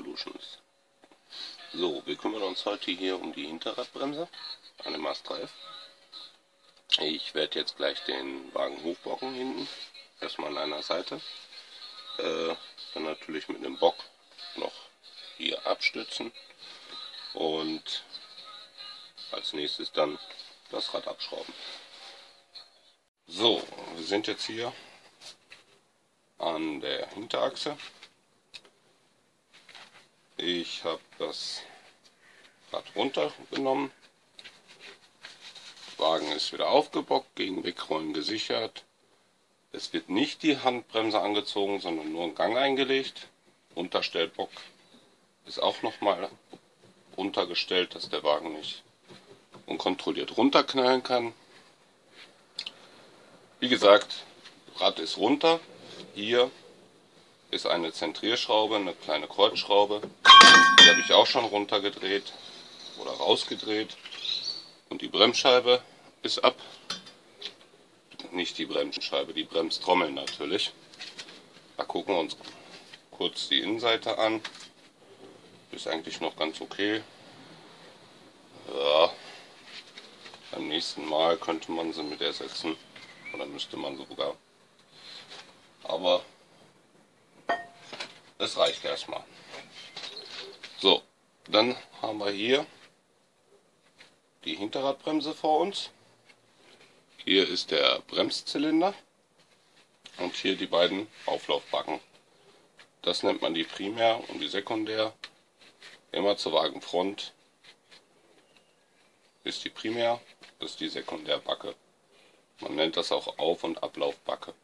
Solutions. So, wir kümmern uns heute hier um die Hinterradbremse, eine Mast 3F. Ich werde jetzt gleich den Wagen hochbocken hinten, erstmal an einer Seite. Äh, dann natürlich mit einem Bock noch hier abstützen und als nächstes dann das Rad abschrauben. So, wir sind jetzt hier an der Hinterachse. Ich habe das Rad runtergenommen. Wagen ist wieder aufgebockt, gegen Wegrollen gesichert. Es wird nicht die Handbremse angezogen, sondern nur ein Gang eingelegt. Unterstellbock ist auch nochmal runtergestellt, dass der Wagen nicht unkontrolliert runterknallen kann. Wie gesagt, Rad ist runter. Hier ist eine Zentrierschraube, eine kleine Kreuzschraube. Die habe ich auch schon runtergedreht oder rausgedreht. Und die Bremsscheibe ist ab. Nicht die Bremsscheibe, die Bremstrommel natürlich. Da gucken wir uns kurz die Innenseite an. Ist eigentlich noch ganz okay. Ja, beim nächsten Mal könnte man sie mit ersetzen. Oder müsste man sogar. Aber es reicht erstmal. So, dann haben wir hier die Hinterradbremse vor uns. Hier ist der Bremszylinder und hier die beiden Auflaufbacken. Das nennt man die Primär und die Sekundär. Immer zur Wagenfront ist die Primär, das ist die Sekundärbacke. Man nennt das auch Auf- und Ablaufbacke.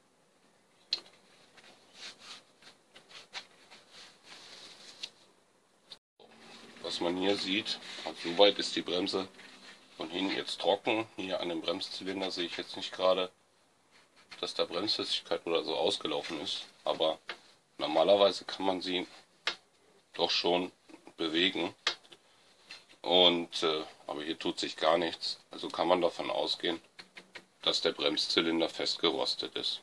Was man hier sieht, so weit ist die Bremse von hinten jetzt trocken. Hier an dem Bremszylinder sehe ich jetzt nicht gerade, dass da Bremsflüssigkeit oder so ausgelaufen ist. Aber normalerweise kann man sie doch schon bewegen. Und äh, aber hier tut sich gar nichts. Also kann man davon ausgehen, dass der Bremszylinder fest gerostet ist.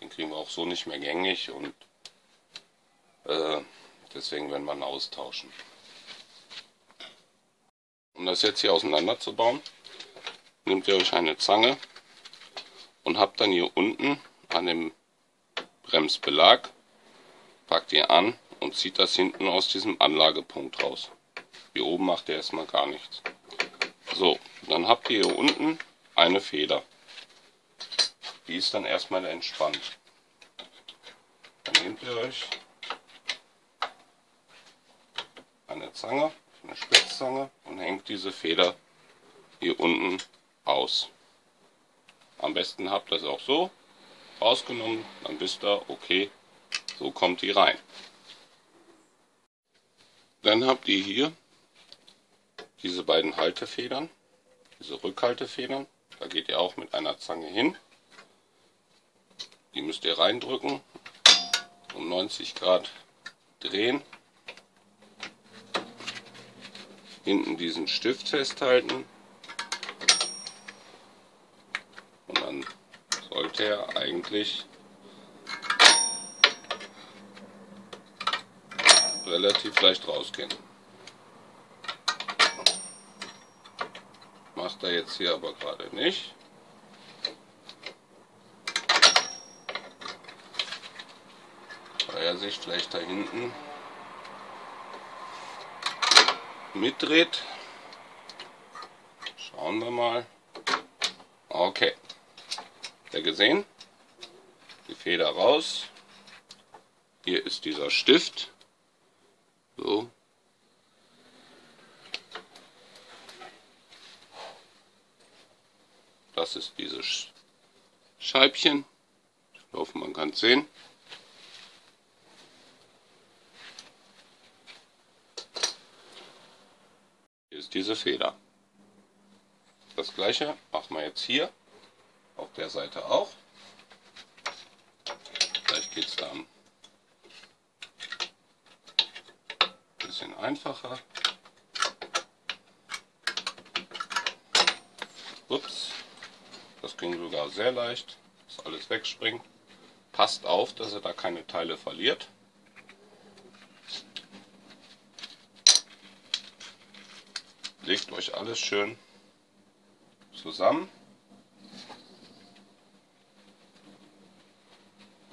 Den kriegen wir auch so nicht mehr gängig und äh, deswegen werden wir ihn austauschen. Um das jetzt hier auseinanderzubauen, nehmt ihr euch eine Zange und habt dann hier unten an dem Bremsbelag, packt ihr an und zieht das hinten aus diesem Anlagepunkt raus. Hier oben macht ihr erstmal gar nichts. So, dann habt ihr hier unten eine Feder. Die ist dann erstmal entspannt. Dann nehmt ihr euch eine Zange, eine Spitzzange und hängt diese Feder hier unten aus. Am besten habt ihr es auch so rausgenommen, dann wisst ihr, okay, so kommt die rein. Dann habt ihr hier diese beiden Haltefedern, diese Rückhaltefedern. Da geht ihr auch mit einer Zange hin. Die müsst ihr reindrücken, um 90 Grad drehen. Hinten diesen Stift festhalten. Und dann sollte er eigentlich relativ leicht rausgehen. Macht er jetzt hier aber gerade nicht. Weil er sich vielleicht da hinten mitdreht. Schauen wir mal. Okay. Habt ihr gesehen? Die Feder raus. Hier ist dieser Stift. So. Das ist dieses Scheibchen. Ich hoffe, man kann es sehen. Diese Feder. Das gleiche machen wir jetzt hier auf der Seite auch. Vielleicht geht es da ein bisschen einfacher. Ups, das ging sogar sehr leicht, dass alles wegspringt. Passt auf, dass ihr da keine Teile verliert. Legt euch alles schön zusammen.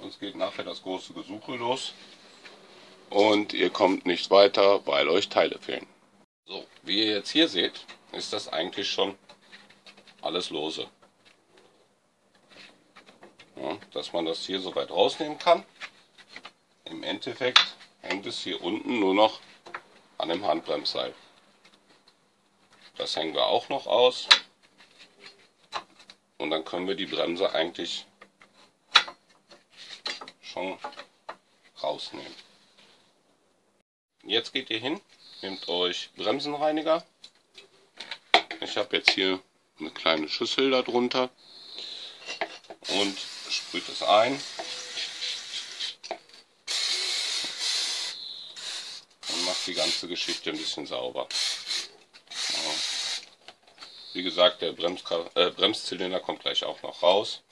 Sonst geht nachher das große Gesuche los und ihr kommt nicht weiter, weil euch Teile fehlen. So, wie ihr jetzt hier seht, ist das eigentlich schon alles lose. Ja, dass man das hier so weit rausnehmen kann. Im Endeffekt hängt es hier unten nur noch an dem Handbremsseil. Das hängen wir auch noch aus. Und dann können wir die Bremse eigentlich schon rausnehmen. Jetzt geht ihr hin, nehmt euch Bremsenreiniger. Ich habe jetzt hier eine kleine Schüssel darunter und sprüht es ein. Und macht die ganze Geschichte ein bisschen sauber. Wie gesagt, der Bremska äh, Bremszylinder kommt gleich auch noch raus.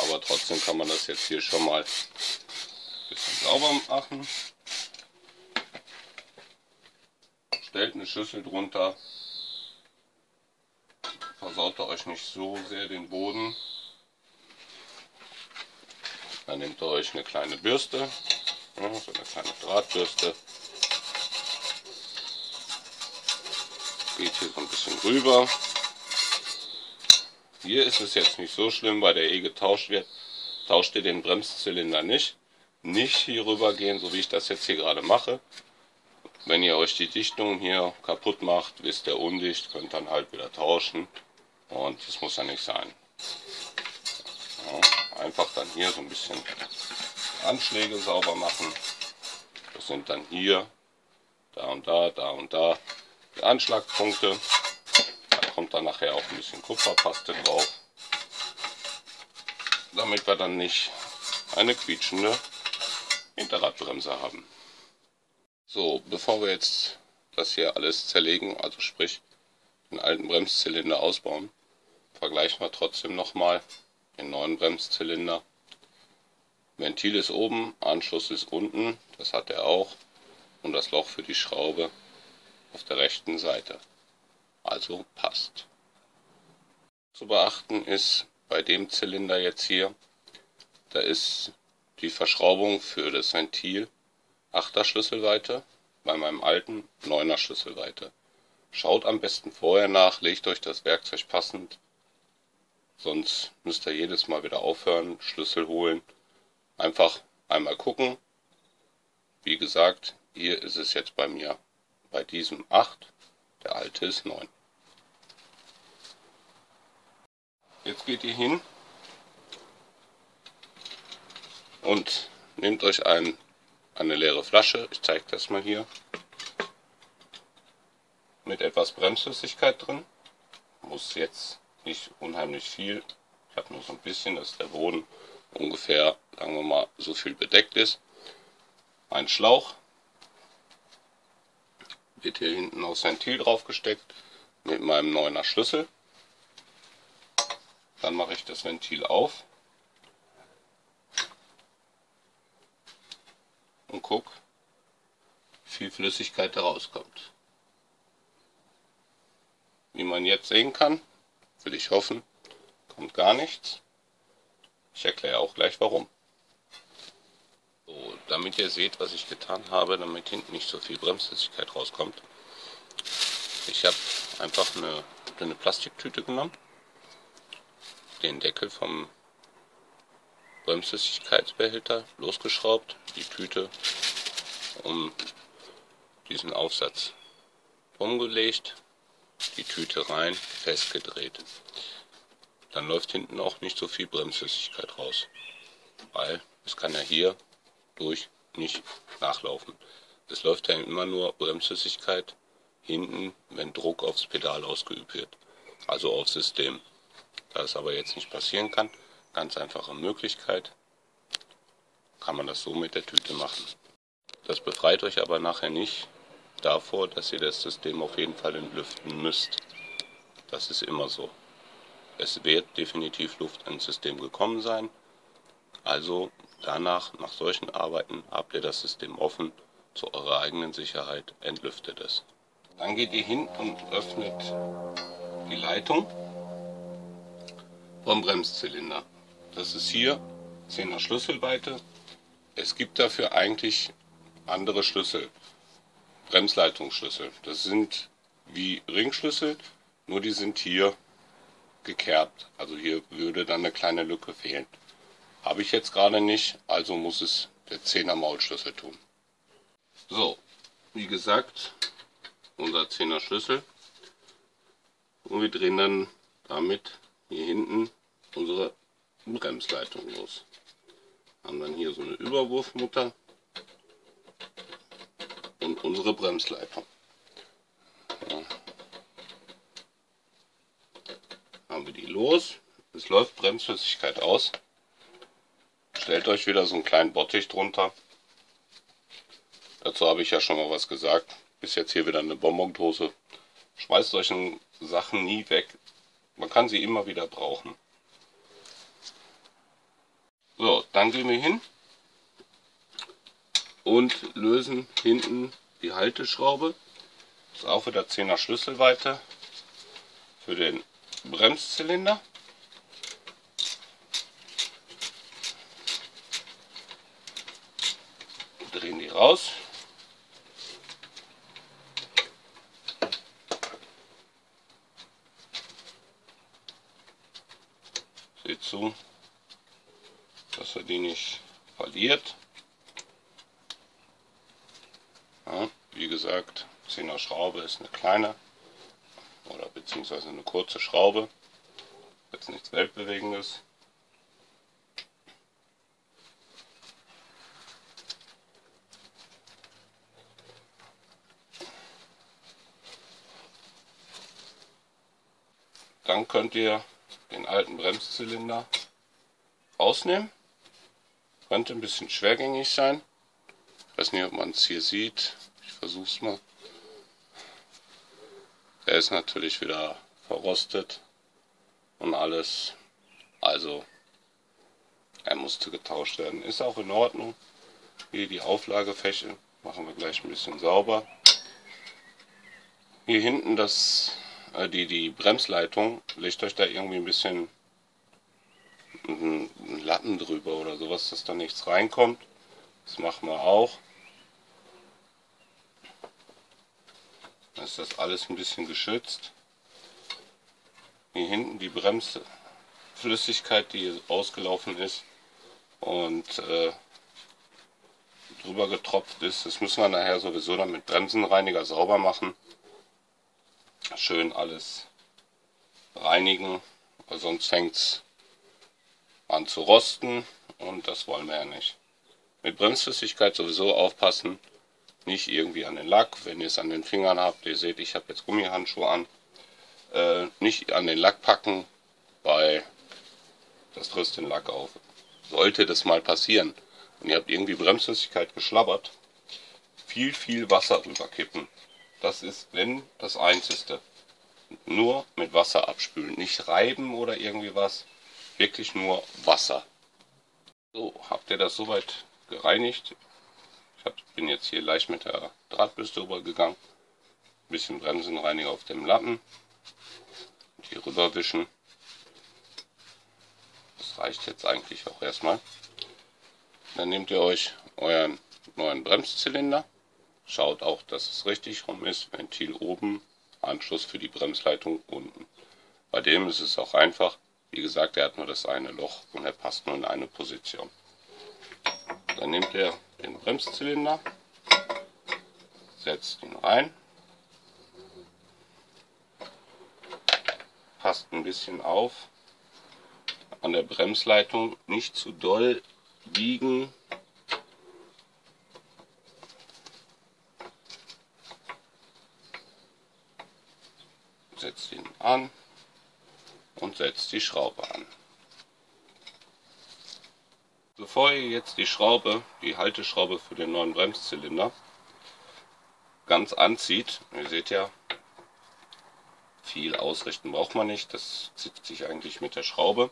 Aber trotzdem kann man das jetzt hier schon mal ein bisschen sauber machen. Stellt eine Schüssel drunter. Versaut euch nicht so sehr den Boden. Dann nehmt ihr euch eine kleine Bürste, ja, so eine kleine Drahtbürste. Geht hier so ein bisschen rüber. Hier ist es jetzt nicht so schlimm, weil der eh getauscht wird. Tauscht ihr den Bremszylinder nicht. Nicht hier rüber gehen, so wie ich das jetzt hier gerade mache. Wenn ihr euch die Dichtung hier kaputt macht, wisst ihr undicht, könnt dann halt wieder tauschen. Und das muss ja nicht sein. Ja, einfach dann hier so ein bisschen Anschläge sauber machen. Das sind dann hier, da und da, da und da die Anschlagpunkte kommt dann nachher auch ein bisschen Kupferpaste drauf, damit wir dann nicht eine quietschende Hinterradbremse haben. So, bevor wir jetzt das hier alles zerlegen, also sprich den alten Bremszylinder ausbauen, vergleichen wir trotzdem nochmal den neuen Bremszylinder. Ventil ist oben, Anschluss ist unten, das hat er auch, und das Loch für die Schraube auf der rechten Seite also passt. Zu beachten ist bei dem Zylinder jetzt hier, da ist die Verschraubung für das Ventil 8er Schlüsselweite, bei meinem alten 9er Schlüsselweite. Schaut am besten vorher nach, legt euch das Werkzeug passend, sonst müsst ihr jedes Mal wieder aufhören, Schlüssel holen. Einfach einmal gucken. Wie gesagt, hier ist es jetzt bei mir bei diesem 8, der alte ist 9. Jetzt geht ihr hin und nehmt euch ein, eine leere Flasche, ich zeige das mal hier, mit etwas Bremsflüssigkeit drin. Muss jetzt nicht unheimlich viel, ich habe nur so ein bisschen, dass der Boden ungefähr, sagen wir mal, so viel bedeckt ist. Ein Schlauch wird hier hinten aufs Ventil draufgesteckt mit meinem 9er Schlüssel. Dann mache ich das Ventil auf und gucke, wie viel Flüssigkeit da rauskommt. Wie man jetzt sehen kann, will ich hoffen, kommt gar nichts. Ich erkläre auch gleich warum. So, damit ihr seht, was ich getan habe, damit hinten nicht so viel Bremsflüssigkeit rauskommt. Ich habe einfach eine dünne Plastiktüte genommen den Deckel vom Bremsflüssigkeitsbehälter losgeschraubt, die Tüte um diesen Aufsatz umgelegt, die Tüte rein, festgedreht. Dann läuft hinten auch nicht so viel Bremsflüssigkeit raus, weil es kann ja hier durch nicht nachlaufen. Es läuft ja immer nur Bremsflüssigkeit hinten, wenn Druck aufs Pedal ausgeübt wird, also aufs System. Da es aber jetzt nicht passieren kann, ganz einfache Möglichkeit, kann man das so mit der Tüte machen. Das befreit euch aber nachher nicht davor, dass ihr das System auf jeden Fall entlüften müsst. Das ist immer so. Es wird definitiv Luft ins System gekommen sein. Also danach, nach solchen Arbeiten, habt ihr das System offen. Zu eurer eigenen Sicherheit entlüftet es. Dann geht ihr hin und öffnet die Leitung vom Bremszylinder. Das ist hier 10er Schlüsselweite. Es gibt dafür eigentlich andere Schlüssel, Bremsleitungsschlüssel. Das sind wie Ringschlüssel, nur die sind hier gekerbt. Also hier würde dann eine kleine Lücke fehlen. Habe ich jetzt gerade nicht, also muss es der 10er Maulschlüssel tun. So, wie gesagt, unser 10er Schlüssel. Und wir drehen dann damit hier hinten unsere Bremsleitung los. Haben dann hier so eine Überwurfmutter und unsere Bremsleitung. Ja. Haben wir die los. Es läuft Bremsflüssigkeit aus. Stellt euch wieder so einen kleinen Bottich drunter. Dazu habe ich ja schon mal was gesagt. Ist jetzt hier wieder eine Bonbondose. Schmeißt solchen Sachen nie weg. Man kann sie immer wieder brauchen. So, dann gehen wir hin und lösen hinten die Halteschraube. Das ist auch wieder 10er Schlüsselweite für den Bremszylinder. Drehen die raus. Seht zu, dass er die nicht verliert. Ja, wie gesagt, 10er Schraube ist eine kleine oder beziehungsweise eine kurze Schraube. Jetzt nichts Weltbewegendes. Dann könnt ihr den alten Bremszylinder rausnehmen. Könnte ein bisschen schwergängig sein. Ich weiß nicht, ob man es hier sieht. Ich versuche es mal. Der ist natürlich wieder verrostet und alles. Also, er musste getauscht werden. Ist auch in Ordnung. Hier die Auflagefläche machen wir gleich ein bisschen sauber. Hier hinten das, äh, die, die Bremsleitung, legt euch da irgendwie ein bisschen einen Latten drüber oder sowas, dass da nichts reinkommt. Das machen wir auch. Ist das alles ein bisschen geschützt. Hier hinten die Bremsflüssigkeit, die ausgelaufen ist und äh, drüber getropft ist. Das müssen wir nachher sowieso dann mit Bremsenreiniger sauber machen. Schön alles reinigen, weil sonst fängt es an zu rosten und das wollen wir ja nicht. Mit Bremsflüssigkeit sowieso aufpassen, nicht irgendwie an den Lack, wenn ihr es an den Fingern habt, ihr seht, ich habe jetzt Gummihandschuhe an, äh, nicht an den Lack packen, weil das frisst den Lack auf. Sollte das mal passieren und ihr habt irgendwie Bremsflüssigkeit geschlabbert, viel, viel Wasser rüberkippen. Das ist, wenn, das Einzige. Nur mit Wasser abspülen, nicht reiben oder irgendwie was, wirklich nur Wasser. So, habt ihr das soweit gereinigt? Ich hab, bin jetzt hier leicht mit der Drahtbürste rübergegangen. Ein bisschen Bremsenreiniger auf dem Lappen. Und hier rüberwischen. Das reicht jetzt eigentlich auch erstmal. Dann nehmt ihr euch euren neuen Bremszylinder. Schaut auch, dass es richtig rum ist. Ventil oben, Anschluss für die Bremsleitung unten. Bei dem ist es auch einfach. Wie gesagt, er hat nur das eine Loch und er passt nur in eine Position. Dann nehmt ihr den Bremszylinder, setzt ihn rein, passt ein bisschen auf an der Bremsleitung, nicht zu doll biegen. Setzt ihn an und setzt die Schraube an. Bevor ihr jetzt die Schraube, die Halteschraube für den neuen Bremszylinder ganz anzieht, ihr seht ja, viel ausrichten braucht man nicht, das zieht sich eigentlich mit der Schraube.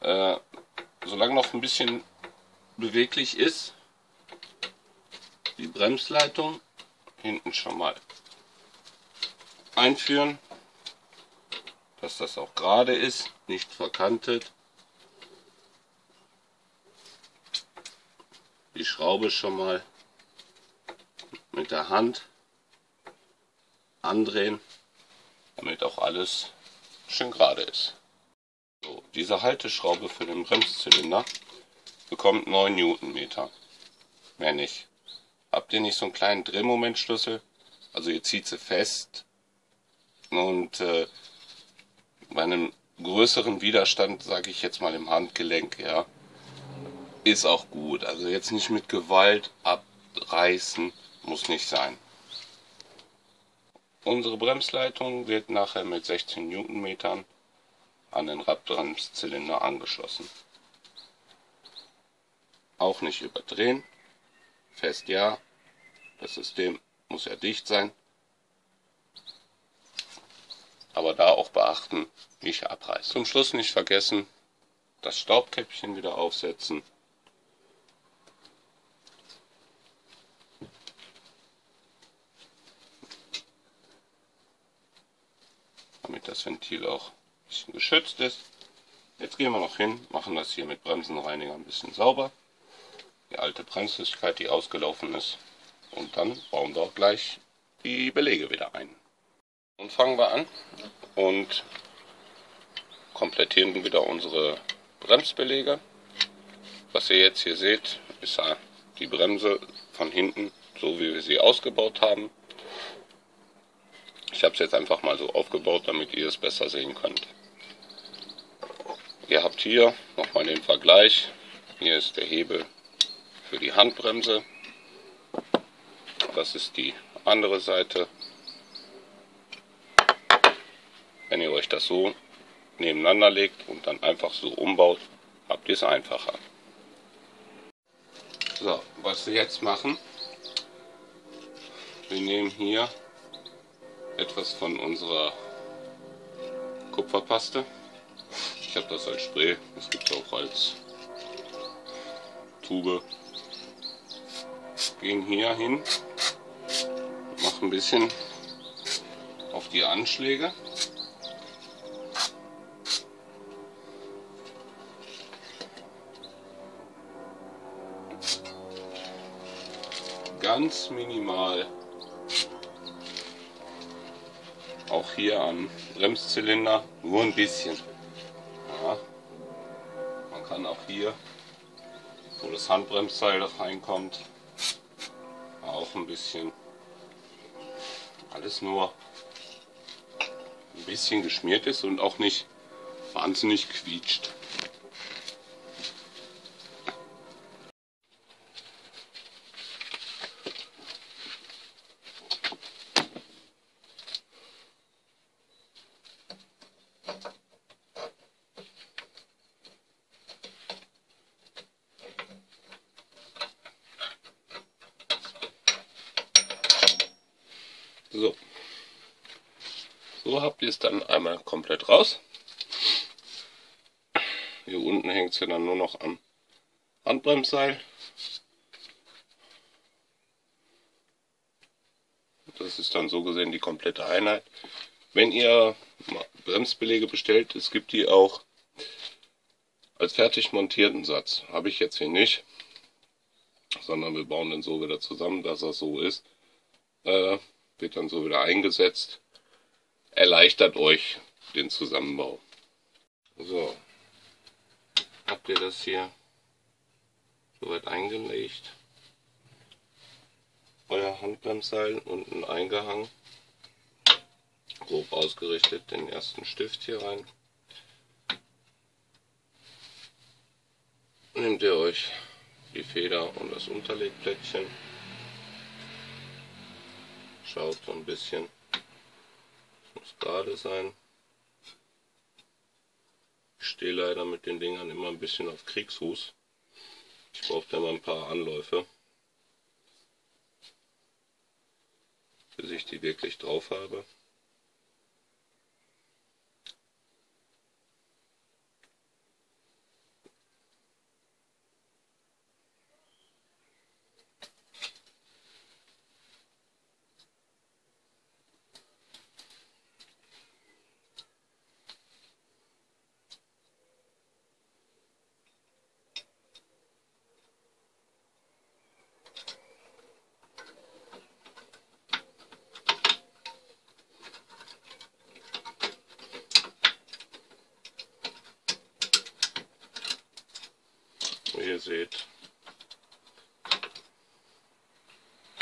Äh, solange noch ein bisschen beweglich ist, die Bremsleitung hinten schon mal einführen, dass das auch gerade ist, nicht verkantet. Die Schraube schon mal mit der Hand andrehen, damit auch alles schön gerade ist. So, diese Halteschraube für den Bremszylinder bekommt 9 Newtonmeter. Mehr nicht. Habt ihr nicht so einen kleinen Drehmomentschlüssel? Also ihr zieht sie fest und äh, bei einem größeren Widerstand, sage ich jetzt mal im Handgelenk, ja, ist auch gut. Also jetzt nicht mit Gewalt abreißen, muss nicht sein. Unsere Bremsleitung wird nachher mit 16 Newtonmetern an den Radbremszylinder angeschlossen. Auch nicht überdrehen. Fest ja. Das System muss ja dicht sein. Aber da auch beachten, nicht abreißen. Zum Schluss nicht vergessen, das Staubkäppchen wieder aufsetzen. Damit Ventil auch ein bisschen geschützt ist. Jetzt gehen wir noch hin, machen das hier mit Bremsenreiniger ein bisschen sauber. Die alte Bremsflüssigkeit, die ausgelaufen ist. Und dann bauen wir auch gleich die Belege wieder ein. Und fangen wir an und komplettieren wieder unsere Bremsbelege. Was ihr jetzt hier seht, ist die Bremse von hinten, so wie wir sie ausgebaut haben. Ich habe es jetzt einfach mal so aufgebaut, damit ihr es besser sehen könnt. Ihr habt hier nochmal den Vergleich. Hier ist der Hebel für die Handbremse. Das ist die andere Seite. Wenn ihr euch das so nebeneinander legt und dann einfach so umbaut, habt ihr es einfacher. So, was wir jetzt machen, wir nehmen hier etwas von unserer Kupferpaste. Ich habe das als Spray, es gibt es auch als Tube. Gehen hier hin, machen ein bisschen auf die Anschläge. Ganz minimal auch hier am Bremszylinder, nur ein bisschen. Ja. Man kann auch hier, wo das Handbremsseil reinkommt, auch ein bisschen. Alles nur ein bisschen geschmiert ist und auch nicht wahnsinnig quietscht. So. So habt ihr es dann einmal komplett raus. Hier unten hängt es ja dann nur noch am Handbremsseil. Das ist dann so gesehen die komplette Einheit. Wenn ihr Bremsbelege bestellt, es gibt die auch als fertig montierten Satz. Habe ich jetzt hier nicht, sondern wir bauen den so wieder zusammen, dass er so ist. Äh, wird dann so wieder eingesetzt. Erleichtert euch den Zusammenbau. So, habt ihr das hier soweit eingelegt. Euer Handbremsseil unten eingehangen. Grob ausgerichtet den ersten Stift hier rein. Nehmt ihr euch die Feder und das Unterlegplättchen schaut so ein bisschen. Muss gerade sein. Ich stehe leider mit den Dingern immer ein bisschen auf Kriegsfuß. Ich brauche da mal ein paar Anläufe, bis ich die wirklich drauf habe. Wie ihr seht,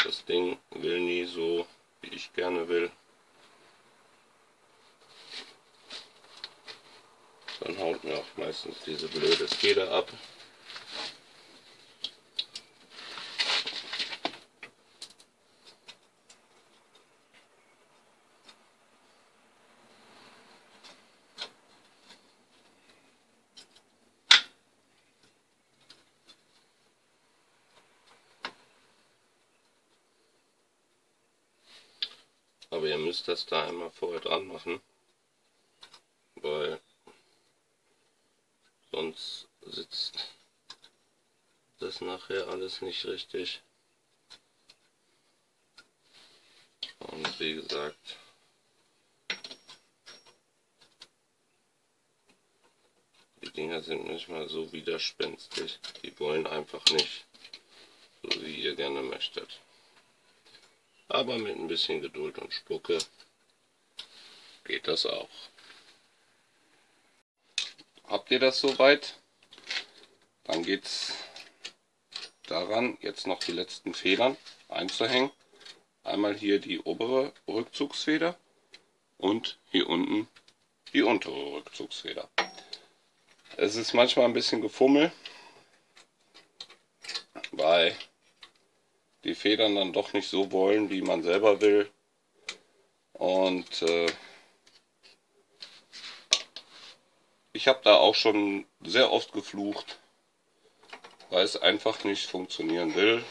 das Ding will nie so, wie ich gerne will. Dann haut mir auch meistens diese blöde Feder ab. Aber ihr müsst das da einmal vorher dran machen, weil sonst sitzt das nachher alles nicht richtig. Und wie gesagt, die Dinger sind manchmal so widerspenstig, die wollen einfach nicht so wie ihr gerne möchtet. Aber mit ein bisschen Geduld und Spucke geht das auch. Habt ihr das soweit? Dann geht es daran, jetzt noch die letzten Federn einzuhängen. Einmal hier die obere Rückzugsfeder und hier unten die untere Rückzugsfeder. Es ist manchmal ein bisschen gefummel, weil die Federn dann doch nicht so wollen, wie man selber will. Und äh, ich habe da auch schon sehr oft geflucht, weil es einfach nicht funktionieren will.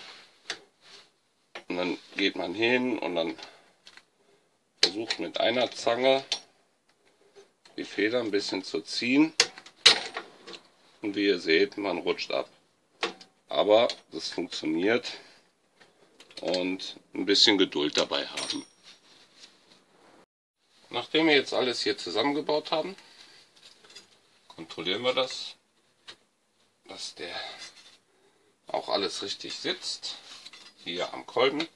Und dann geht man hin und dann versucht mit einer Zange die Feder ein bisschen zu ziehen. Und wie ihr seht, man rutscht ab. Aber das funktioniert und ein bisschen Geduld dabei haben. Nachdem wir jetzt alles hier zusammengebaut haben, kontrollieren wir das, dass der auch alles richtig sitzt, hier am Kolben.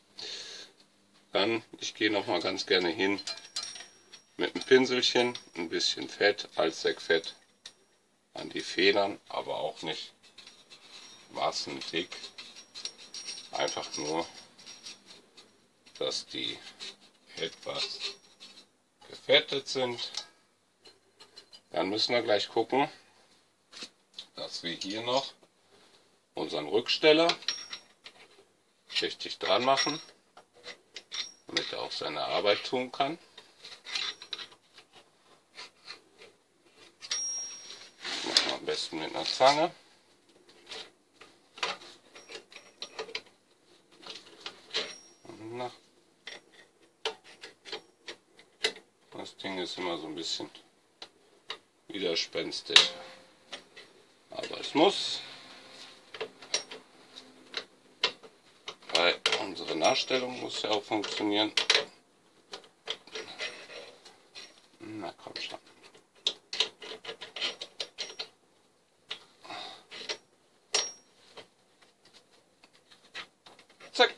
Dann, ich gehe noch mal ganz gerne hin mit einem Pinselchen, ein bisschen Fett, Allzweckfett an die Federn, aber auch nicht massendick. Einfach nur dass die etwas gefettet sind. Dann müssen wir gleich gucken, dass wir hier noch unseren Rücksteller richtig dran machen, damit er auch seine Arbeit tun kann. machen wir am besten mit einer Zange. Ding ist immer so ein bisschen widerspenstig. Aber es muss. Weil unsere Nachstellung muss ja auch funktionieren. Na komm schon. Zack.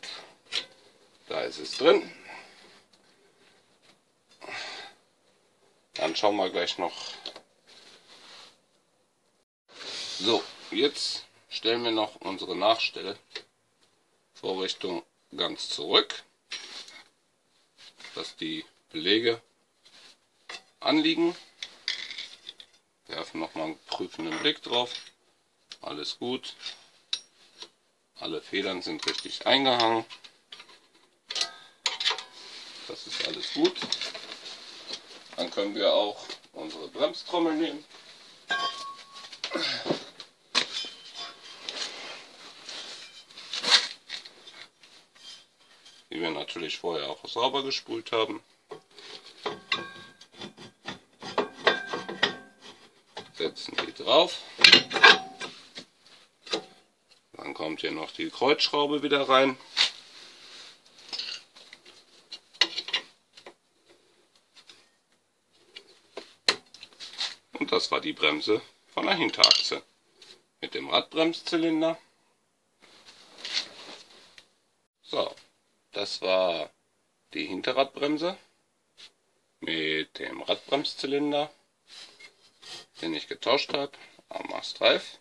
Da ist es drin. Dann schauen wir gleich noch. So, jetzt stellen wir noch unsere Nachstellvorrichtung ganz zurück, dass die Belege anliegen. Werfen noch mal einen prüfenden Blick drauf. Alles gut. Alle Federn sind richtig eingehangen. Das ist alles gut. Dann können wir auch unsere Bremstrommel nehmen. Die wir natürlich vorher auch sauber gespult haben. Setzen die drauf. Dann kommt hier noch die Kreuzschraube wieder rein. Und das war die Bremse von der Hinterachse. Mit dem Radbremszylinder. So, das war die Hinterradbremse mit dem Radbremszylinder, den ich getauscht habe am Mastreif.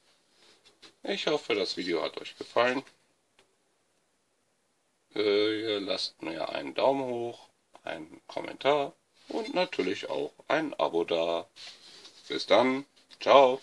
Ich hoffe, das Video hat euch gefallen. Äh, lasst mir einen Daumen hoch, einen Kommentar und natürlich auch ein Abo da. Bis dann. Ciao.